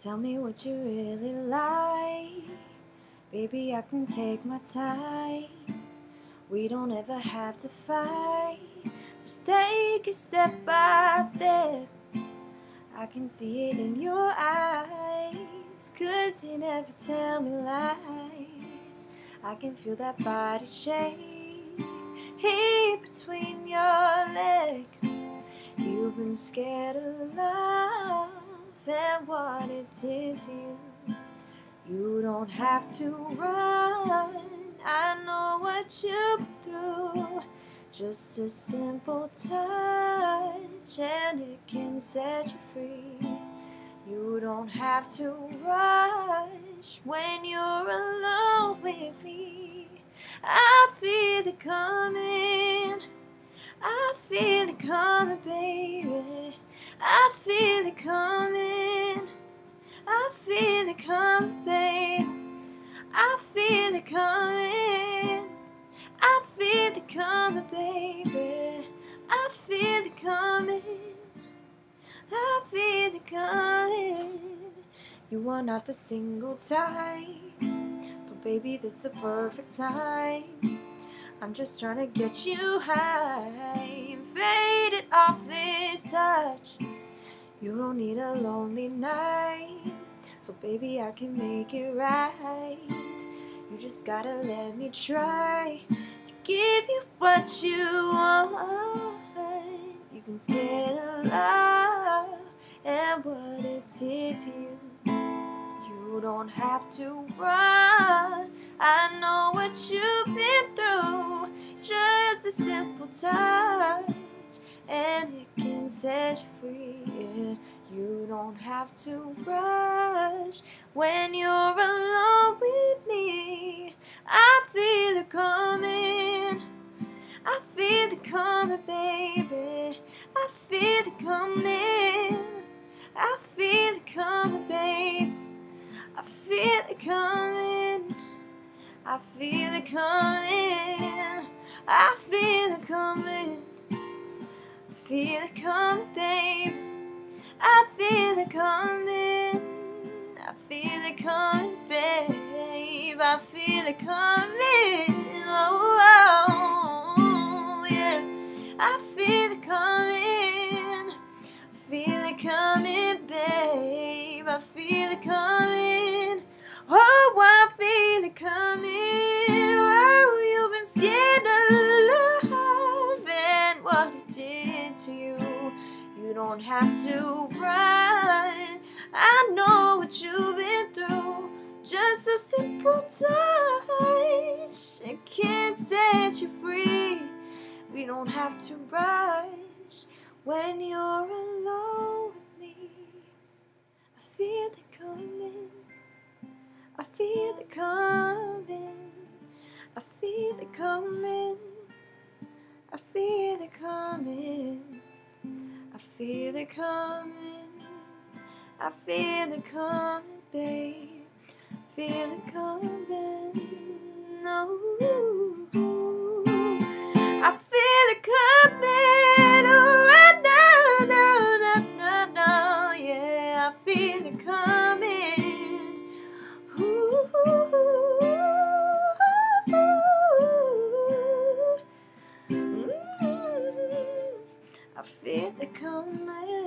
Tell me what you really like. Baby, I can take my time. We don't ever have to fight. Just take it step by step. I can see it in your eyes. Cause they never tell me lies. I can feel that body shake here between your legs. You've been scared of did to you. You don't have to run. I know what you've been through. Just a simple touch and it can set you free. You don't have to rush when you're alone with me. I feel it coming. I feel it coming, baby. I feel it coming. I feel it coming, babe. I feel it coming. I feel it coming, baby. I feel it coming. I feel it coming. You are not the single type. So, baby, this is the perfect time. I'm just trying to get you high faded off this touch. You don't need a lonely night, so baby I can make it right. You just gotta let me try to give you what you want. You can scare the love and what it did to you. You don't have to run. I know what you've been through. Just a simple touch, and it can set you free. You don't have to rush when you're alone with me. I feel it coming. I feel it coming, baby. I feel it coming. I feel it coming, baby. I feel it coming. I feel it coming. I feel it coming. I feel it coming, babe. Coming. I feel it coming, babe. I feel it coming. Oh, oh, yeah. I feel it coming. I feel it coming, babe. I feel it coming. Oh, I feel it coming. Oh, you've been scared of love and what it did to you. You don't have to what you've been through. Just a simple touch, it can't set you free. We don't have to rush when you're alone with me. I feel it coming. I feel it coming. I feel it coming. I feel it coming. I feel it coming. I feel it coming, babe. Feel it coming. No. I feel it coming. Oh, Right now, no, no, no, no. Yeah, I feel it coming. I feel it coming.